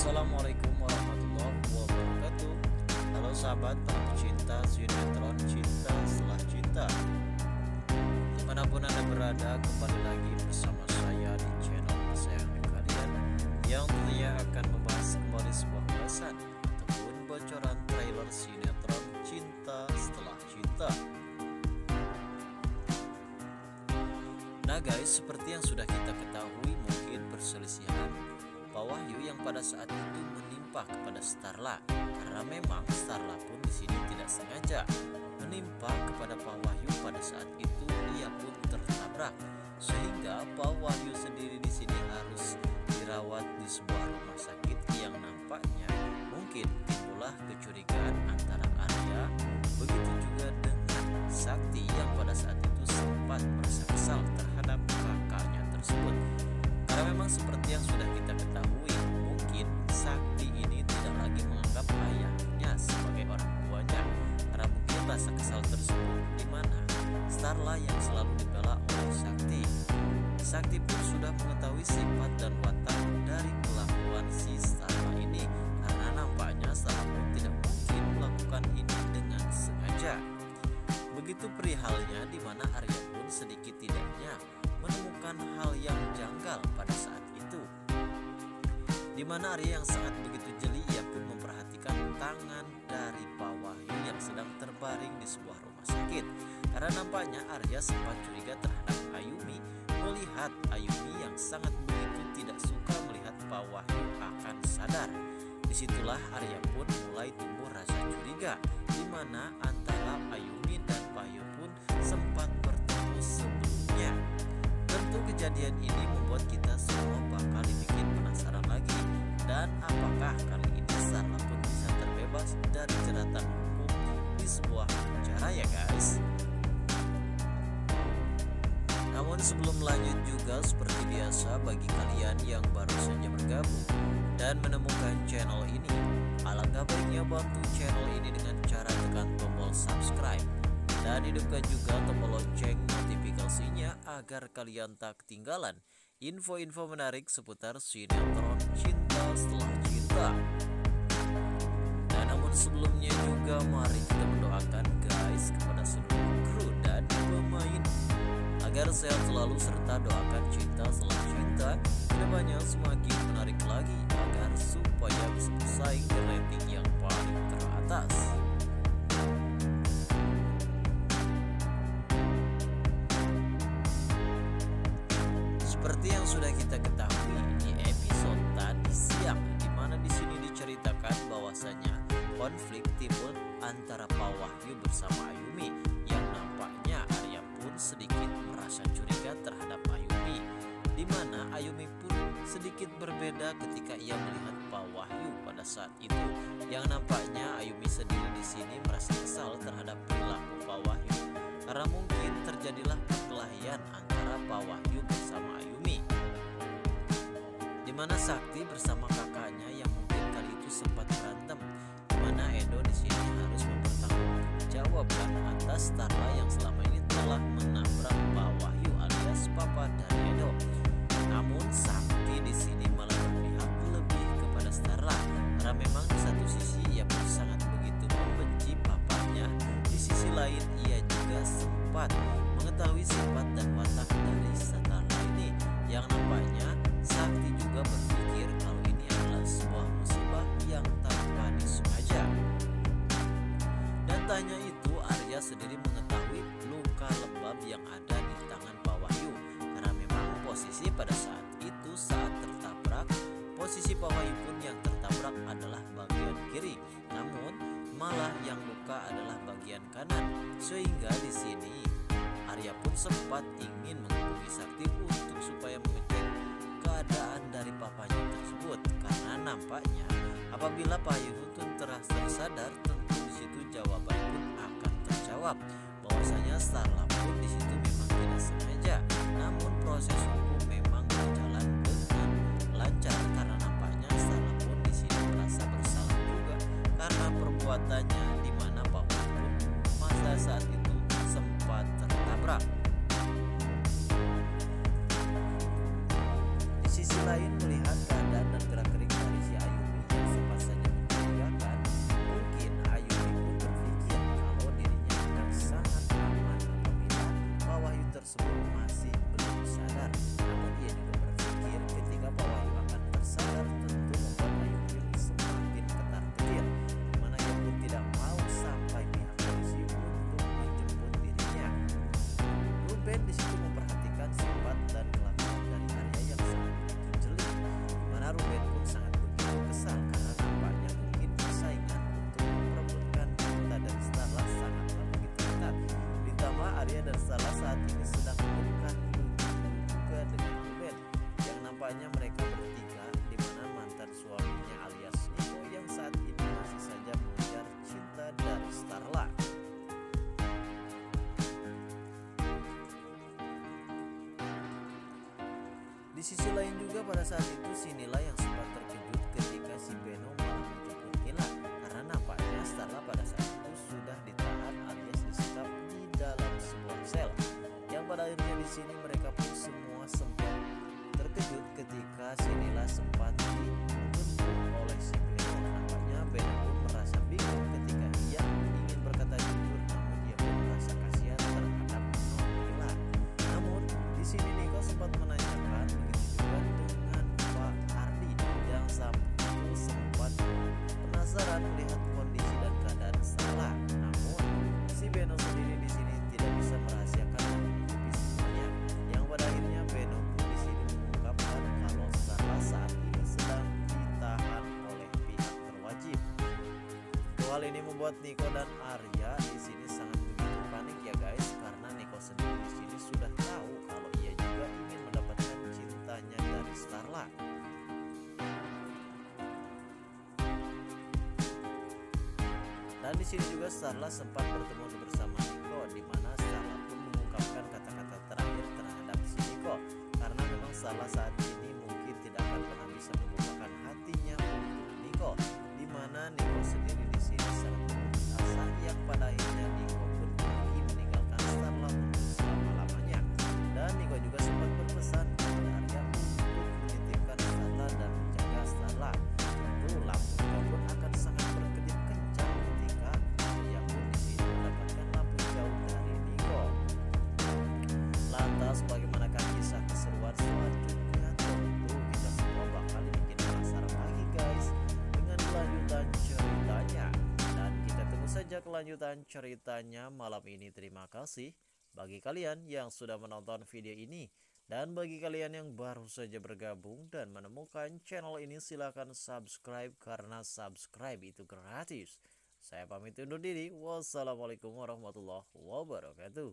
Assalamualaikum warahmatullahi wabarakatuh. Halo sahabat pecinta sinetron cinta setelah cinta. Di mana pun anda berada kembali lagi bersama saya di channel kesayangan kalian Yang tentunya akan membahas kembali sebuah ulasan Ataupun bocoran trailer sinetron cinta setelah cinta. Nah guys, seperti yang sudah kita ketahui mungkin perselisihan Pak Wahyu yang pada saat itu menimpa kepada Starla. Karena memang Starla pun di sini tidak sengaja menimpa kepada Pak Wahyu pada saat itu ia pun tertabrak. Sehingga Pak Wahyu sendiri di sini harus dirawat di sebuah rumah sakit yang nampaknya mungkin timbullah kecurigaan antara rasa kesal tersebut di mana Starla yang selalu dibela oleh Sakti. Sakti pun sudah mengetahui sifat dan watak dari kelakuan si Starla ini karena nampaknya Starla pun tidak mungkin melakukan ini dengan sengaja. Begitu perihalnya di mana Arya pun sedikit tidaknya menemukan hal yang janggal pada saat itu. Di mana Arya yang sangat begitu jeli ia pun memperhatikan tangan dari Pak Wahyu yang sedang terbaring di sebuah rumah sakit. Karena nampaknya Arya sempat curiga terhadap Ayumi melihat Ayumi yang sangat begitu tidak suka melihat Pak Wahyu akan sadar. Di situlah Arya pun mulai tumbuh rasa curiga di mana antara Ayumi dan Wahyu pun sempat bertemu sebelumnya. Tentu kejadian ini membuat kita semua bakal dibikin penasaran lagi dan apakah kali ini terbebas dari jeratan hukum di sebuah penjara ya guys. Namun sebelum lanjut juga seperti biasa bagi kalian yang baru saja bergabung dan menemukan channel ini, alangkah baiknya bantu channel ini dengan cara tekan tombol subscribe dan hidupkan juga tombol lonceng notifikasinya agar kalian tak ketinggalan info-info menarik seputar sinetron cinta setelah cinta. Sebelumnya juga mari kita mendoakan guys kepada seluruh kru dan pemain agar sehat selalu serta doakan cinta setelah cinta ke depannya semakin menarik lagi agar supaya bisa bersaing di rating yang paling teratas. Seperti yang sudah kita ketahui di episode tadi siang, di mana di sini diceritakan bahwasanya konflik timbul antara Pak Wahyu bersama Ayumi yang nampaknya Arya pun sedikit merasa curiga terhadap Ayumi, di mana Ayumi pun sedikit berbeda ketika ia melihat Pak Wahyu pada saat itu, yang nampaknya Ayumi sendiri di sini merasa kesal terhadap perilaku Pak Wahyu karena mungkin terjadilah perkelahian antara Pak Wahyu bersama Ayumi di mana Sakti bersama kakaknya yang mungkin kali itu sempat Starla yang selama ini telah menabrak Pak Wahyu alias Papa dari Edo namun Sakti di sini malah berpihak lebih kepada Starla karena memang di satu sisi ia pun sangat begitu membenci papanya di sisi lain ia juga sempat mengetahui sifat dan watak dari Starla ini. Yang nampaknya Sakti juga berpikir kalau ini adalah sebuah musibah yang tanpa disengaja. Dan tanya itu Arya sendiri mengetahui luka lebam yang ada di tangan Pak Wahyu. Karena memang posisi pada saat itu saat tertabrak posisi Pak Wahyu pun yang tertabrak adalah bagian kiri. Namun malah yang luka adalah bagian kanan. Sehingga di sini Arya pun sempat ingin menghubungi Sakti untuk supaya mengecek keadaan dari papanya tersebut. Karena nampaknya apabila Pak Yuhutun telah tersadar tentu di situ jawaban pun akan terjawab bahwasanya Starla pun di situ memang tidak sengaja namun proses hukum memang berjalan dengan lancar karena nampaknya Starla pun di sini merasa bersalah juga karena perbuatannya di mana Pak pada saat itu sempat tertabrak tersebut. Di sisi lain juga pada saat itu si Nila yang sempat terkejut ketika si Beno malah menjemput Nila karena nampaknya Starla pada saat itu sudah ditahan alias disekap di dalam sebuah sel. Yang pada akhirnya di sini mereka pun semua sempat terkejut ketika Hal ini membuat Niko dan Arya di sini sangat begitu panik ya guys karena Niko sendiri di sini sudah tahu kalau ia juga ingin mendapatkan cintanya dari Starla. Dan di sini juga Starla sempat bertemu bersama Niko di mana Starla pun mengungkapkan kata-kata terakhir terhadap si Niko karena memang Starla saat saja kelanjutan ceritanya malam ini. Terima kasih bagi kalian yang sudah menonton video ini. Dan bagi kalian yang baru saja bergabung dan menemukan channel ini silahkan subscribe karena subscribe itu gratis. Saya pamit undur diri. Wassalamualaikum warahmatullahi wabarakatuh